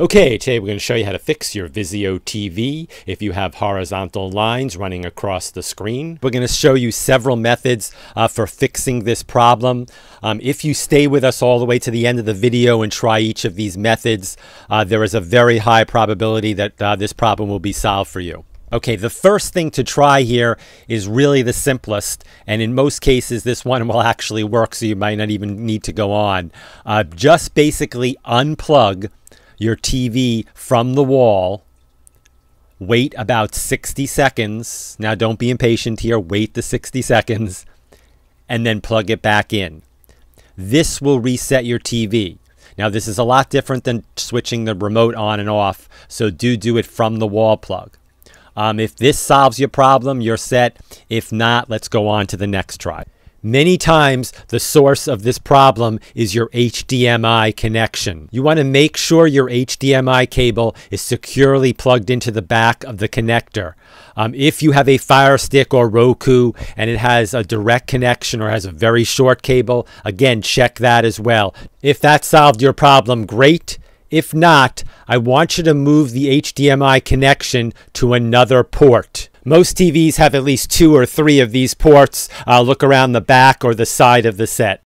Okay, today we're going to show you how to fix your Vizio TV if you have horizontal lines running across the screen. We're going to show you several methods uh, for fixing this problem. Um, if you stay with us all the way to the end of the video and try each of these methods, uh, there is a very high probability that uh, this problem will be solved for you. Okay, the first thing to try here is really the simplest, and in most cases, this one will actually work, so you might not even need to go on. Uh, just basically unplug your TV from the wall. Wait about 60 seconds. Now, don't be impatient here. Wait the 60 seconds and then plug it back in. This will reset your TV. Now, this is a lot different than switching the remote on and off, so do do it from the wall plug. Um, if this solves your problem, you're set. If not, let's go on to the next try. Many times, the source of this problem is your HDMI connection. You want to make sure your HDMI cable is securely plugged into the back of the connector. Um, if you have a Fire Stick or Roku and it has a direct connection or has a very short cable, again, check that as well. If that solved your problem, great. If not, I want you to move the HDMI connection to another port. Most TVs have at least two or three of these ports. Uh, look around the back or the side of the set.